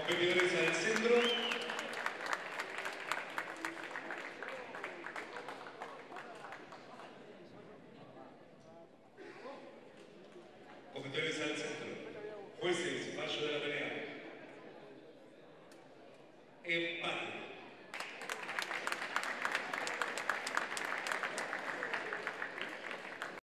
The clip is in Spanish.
Competidores al centro. Competidores al centro. Jueces, fallo de la pelea. Empate.